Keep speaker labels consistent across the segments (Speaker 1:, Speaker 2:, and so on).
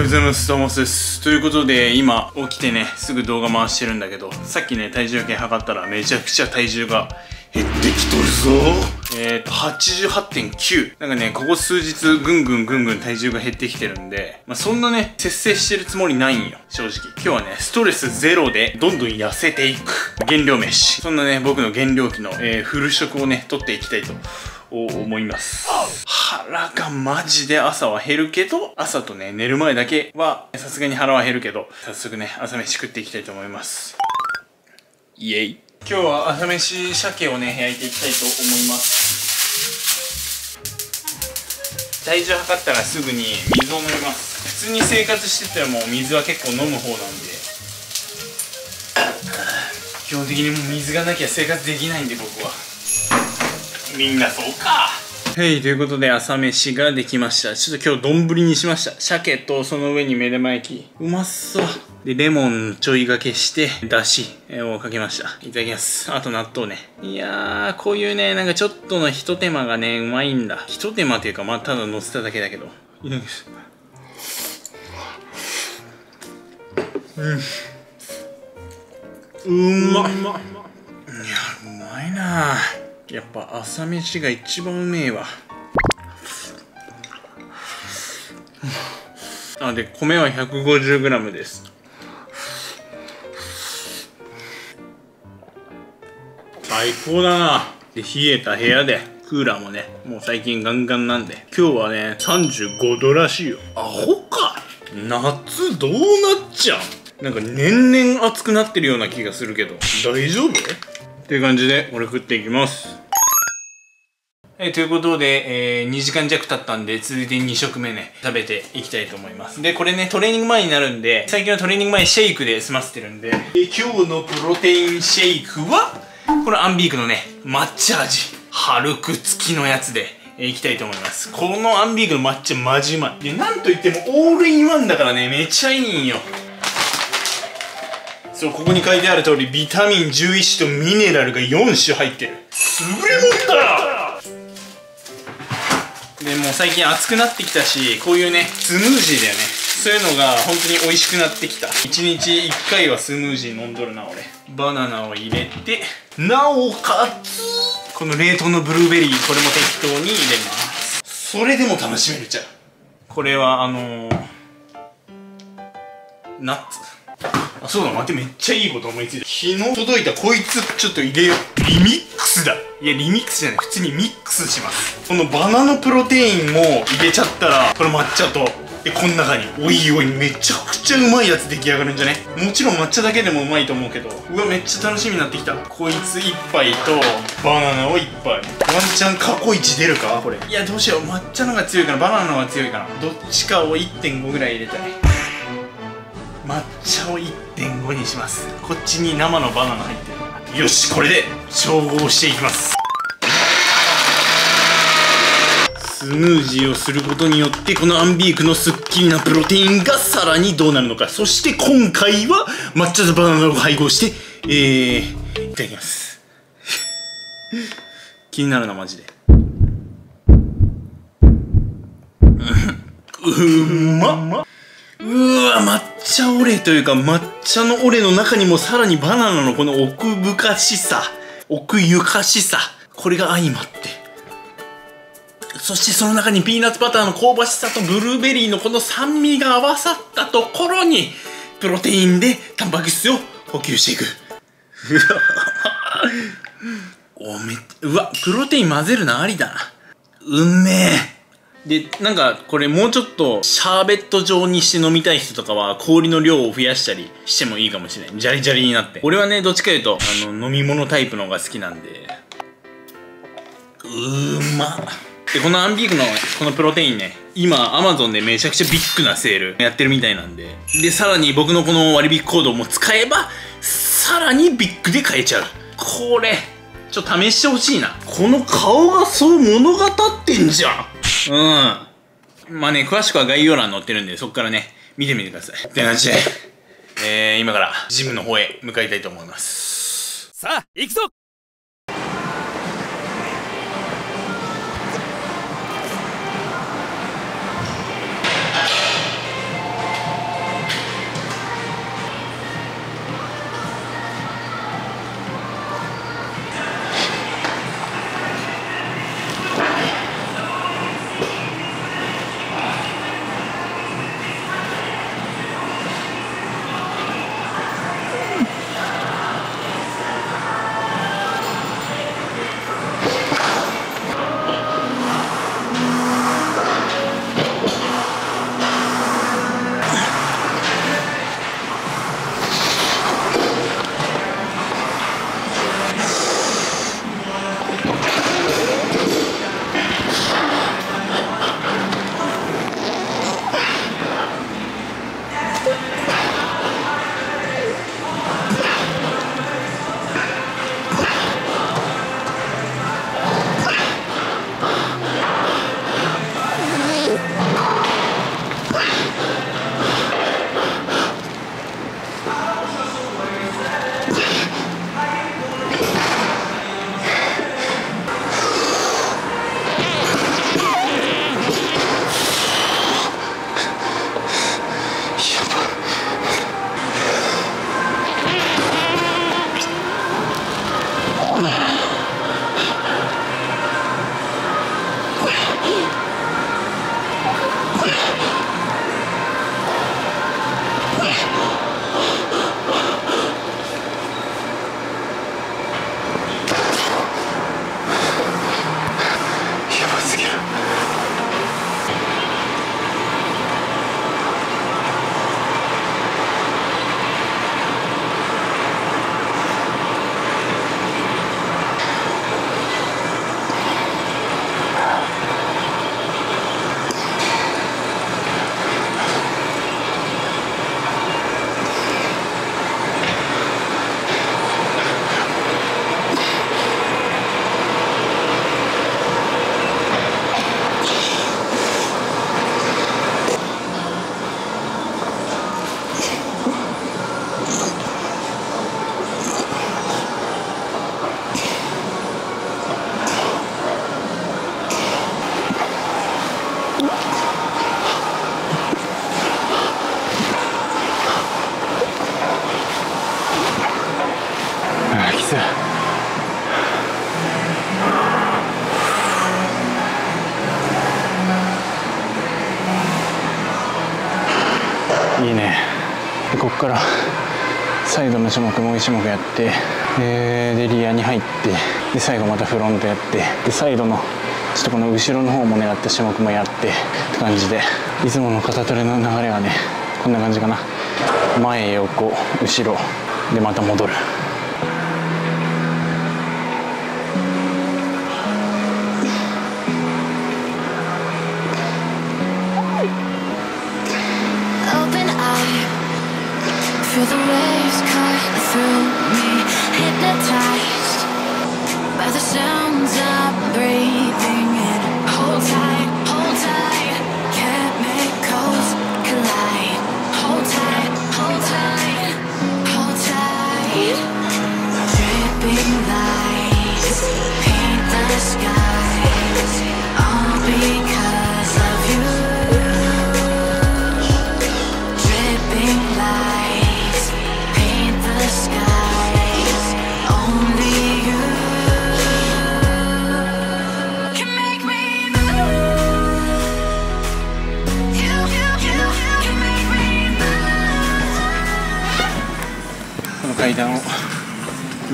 Speaker 1: ようございます。どうもです。ということで、今、起きてね、すぐ動画回してるんだけど、さっきね、体重計測ったら、めちゃくちゃ体重が減ってきとるぞえっ、ー、と、88.9。なんかね、ここ数日、ぐんぐんぐんぐん体重が減ってきてるんで、まあ、そんなね、節制してるつもりないんよ、正直。今日はね、ストレスゼロで、どんどん痩せていく。減量飯。そんなね、僕の減量期の、えー、フル食をね、取っていきたいと思います。腹がマジで朝は減るけど、朝とね、寝る前だけは、さすがに腹は減るけど、早速ね、朝飯食っていきたいと思います。イエイ。今日は朝飯鮭をね、焼いていきたいと思います。体重測ったらすぐに水を飲みます。普通に生活してても水は結構飲む方なんで、基本的にもう水がなきゃ生活できないんで僕は。みんなそうかはい、ということで朝飯ができました。ちょっと今日丼にしました。鮭とその上に目玉焼き。うまそう。で、レモンちょいがけして、だしをかけました。いただきます。あと納豆ね。いやー、こういうね、なんかちょっとのひと手間がね、うまいんだ。ひと手間っていうか、まあ、ただ乗せただけだけど。いただきます。うん。うまっ。いや、うまいなやっぱ朝飯が一番うめえわ。あ、で、米は 150g です。最高だな。で冷えた部屋でクーラーもねもう最近ガンガンなんで。今日はね35度らしいよ。アホか。夏どうなっちゃう？なんか年々暑くなってるような気がするけど。大丈夫？っていう感じで俺食っていきますえー、ということで、えー、2時間弱経ったんで、続いて2食目ね、食べていきたいと思います。で、これね、トレーニング前になるんで、最近はトレーニング前シェイクで済ませてるんで、で今日のプロテインシェイクは、このアンビークのね、抹茶味。ハルク付きのやつで、えー、いきたいと思います。このアンビークの抹茶マジうまい。で、なんといってもオールインワンだからね、めっちゃいいんよ。そう、ここに書いてある通り、ビタミン11とミネラルが4種入ってる。優れもんだ最近暑くなってきたし、こういうね、スムージーだよね。そういうのが本当に美味しくなってきた。1日1回はスムージー飲んどるな、俺。バナナを入れて、なおかつこの冷凍のブルーベリーこれも適当に入れますそれでも楽しめるじゃんこれはあのー、ナッツあそうだ待ってめっちゃいいこと思いついた。昨日届いたこいつちょっと入れよう。リミックスだ。いやリミックスじゃない。普通にミックスします。このバナナプロテインも入れちゃったらこの抹茶と。でこの中においおいめちゃくちゃうまいやつ出来上がるんじゃね？もちろん抹茶だけでもうまいと思うけど。うわめっちゃ楽しみになってきた。こいつ1杯とバナナを1杯。ワンチャン過去一出るか？これ。いやどうしよう。抹茶の方が強いかな？バナナの方が強いかな？どっちかを1.5ぐらい入れたい。抹茶を1.5にします。こっちに生のバナナ入ってる。よしこれで調合していきます。スムージーをすることによってこのアンビークのスッキリなプロテインがさらにどうなるのか。そして今回は抹茶とバナナを配合してえー、いただきます。気になるなマジで。うまっうわ抹茶オレというか抹茶のオレの中にもさらにバナナのこの奥深しさ奥ゆかしさこれが相まって。そしてその中にピーナッツバターの香ばしさとブルーベリーのこの酸味が合わさったところにプロテインでタンパク質を補給していく。おめうわプロテイン混ぜるのありだな。うんめえ。でなんかこれもうちょっとシャーベット状にして飲みたい人とかは氷の量を増やしたりしてもいいかもしれない。ジャリジャリになって。俺はねどっちかいうとあの飲み物タイプの方が好きなんで。うーま。っでこのアンビークのこのプロテインね今アマゾンでめちゃくちゃビッグなセールやってるみたいなんで。でさらに僕のこの割引コードも使えばさらにビッグで買えちゃう。これちょっと試してほしいな。この顔がそう物語ってんじゃん。うん。まあね詳しくは概要欄載ってるんでそこからね見てみてください。って感じでえー、今からジムの方へ向かいたいと思います。
Speaker 2: さあ行くぞサイドの種目もう1種目やってででリアに入ってで最後またフロントやってでサイドのちょっとこの後ろの方も狙った種目もやってって感じでいつもの片トレの流れはねこんな感じかな。前横後ろでまた戻る。
Speaker 3: Open eye, feel the waves cut through me. Hypnotized by the sounds I'm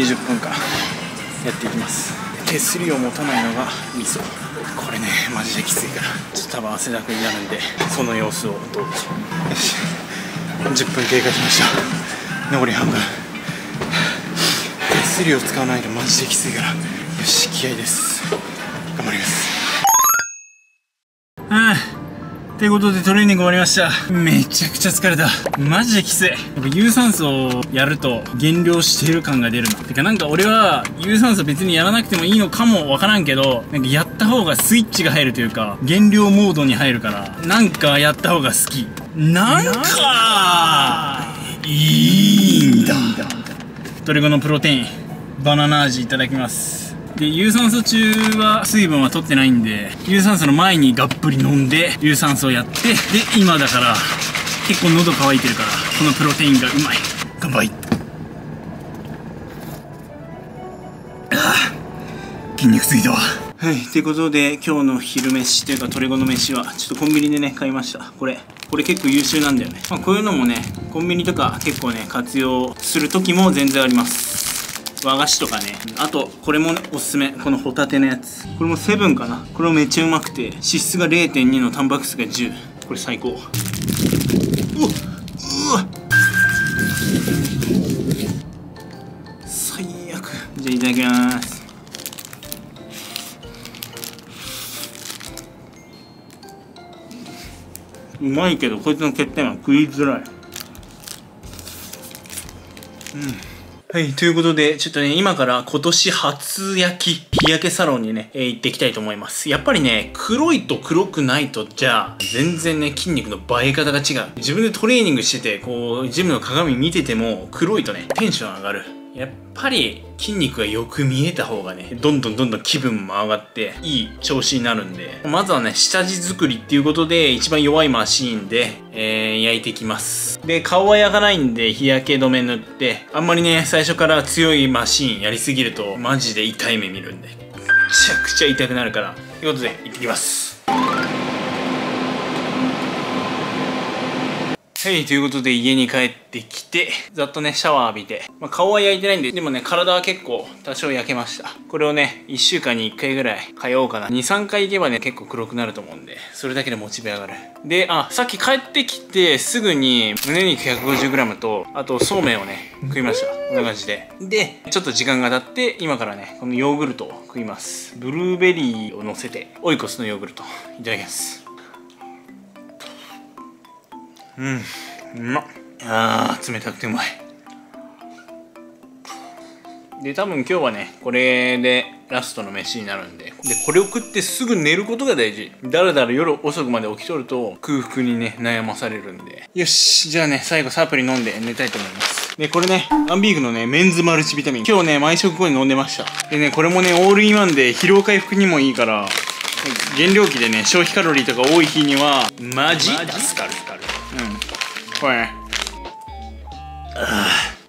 Speaker 1: 20分間やっていきます。手すりを持たないのがミソこれねマジできついから。ちょっと多分汗だくになるんでその様子を。どうぞよし10分経過しました。残り半分。手すりを使わないとマジできついから。よし気合いです。頑張ります。うんということでトレーニング終わりました。めちゃくちゃ疲れた。マジできつい。やっぱ有酸素をやると減量してる感が出るの。てかなんか俺は有酸素別にやらなくてもいいのかもわからんけど、なんかやった方がスイッチが入るというか、減量モードに入るから、なんかやった方が好き。なんか、いいんだ。トレゴのプロテイン、バナナ味いただきます。で、有酸素中は水分は取ってないんで、有酸素の前にがっぷり飲んで、有酸素をやって、で、今だから、結構喉乾いてるから、このプロテインがうまい。乾杯。ああ筋肉ついたわ。はい、ということで、今日の昼飯というかトレゴの飯は、ちょっとコンビニでね、買いました。これ。これ結構優秀なんだよね。まあ、こういうのもね、コンビニとか結構ね、活用する時も全然あります。和菓子とかね。あとこれもねおすすめ。このホタテのやつ。これもセブンかな。これもめっちゃうまくて脂質が0.2のタンパク質が10これ最高。うわうわ。最悪。じゃあいただきます。うまいけどこいつの欠点は食いづらい。うん。はい、ということで、ちょっとね、今から今年初焼き、日焼けサロンにね、えー行っていきたいと思います。やっぱりね、黒いと黒くないとじゃあ、全然ね、筋肉の映え方が違う。自分でトレーニングしてて、こう、ジムの鏡見てても、黒いとね、テンション上がる。やっぱり筋肉がよく見えた方がね、どんどんどんどん気分も上がって、いい調子になるんで、まずはね、下地作りっていうことで、一番弱いマシーンで、えー焼いていきます。で、顔は焼かないんで、日焼け止め塗って、あんまりね、最初から強いマシーンやりすぎると、マジで痛い目見るんで、めちゃくちゃ痛くなるから。ということで、行ってきます。はい、ということで家に帰ってきて、ざっとね、シャワー浴びて、まあ、顔は焼いてないんで、でもね、体は結構多少焼けました。これをね、1週間に1回ぐらい通おうかな。2、3回行けばね、結構黒くなると思うんで、それだけでモチベ上がる。で、あ、さっき帰ってきて、すぐに胸肉 150g と、あとそうめんをね、食いました。こんな感じで。で、ちょっと時間が経って、今からね、このヨーグルトを食います。ブルーベリーを乗せて、オイコスのヨーグルト、いただきます。うん、うまっ。あー、冷たくてうまい。で、多分今日はね、これでラストの飯になるんで。で、これを食ってすぐ寝ることが大事。だらだら夜遅くまで起きとると空腹にね、悩まされるんで。よし、じゃあね、最後サプリ飲んで寝たいと思います。で、これね、アンビークのね、メンズマルチビタミン。今日ね、毎食後に飲んでました。でね、これもね、オールインワンで疲労回復にもいいから、減量期でね、消費カロリーとか多い日には、マジ助かる。これ。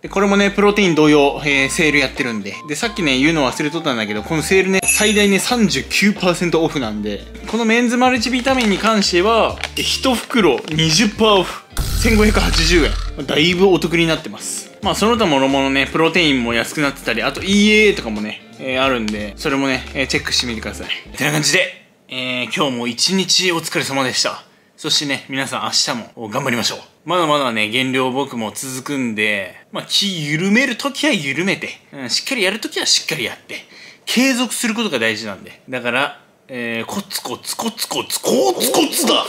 Speaker 1: で、これもね、プロテイン同様、えーセールやってるんで。で、さっきね、言うの忘れとったんだけど、このセールね、最大ね、39%オフなんで、このメンズマルチビタミンに関しては、1袋20%オフ。1580円。だいぶお得になってます。まあ、その他もろもろね、プロテインも安くなってたり、あと EA とかもね、えーあるんで、それもね、えーチェックしてみてください。てな感じで、えー今日も一日お疲れ様でした。そしてね、皆さん明日も頑張りましょう。まだまだね、減量僕も続くんで、まあ、気緩めるときは緩めて、うん、しっかりやるときはしっかりやって、継続することが大事なんで。だから、えー、コツコツコツコツコツコツだ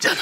Speaker 1: じゃあな。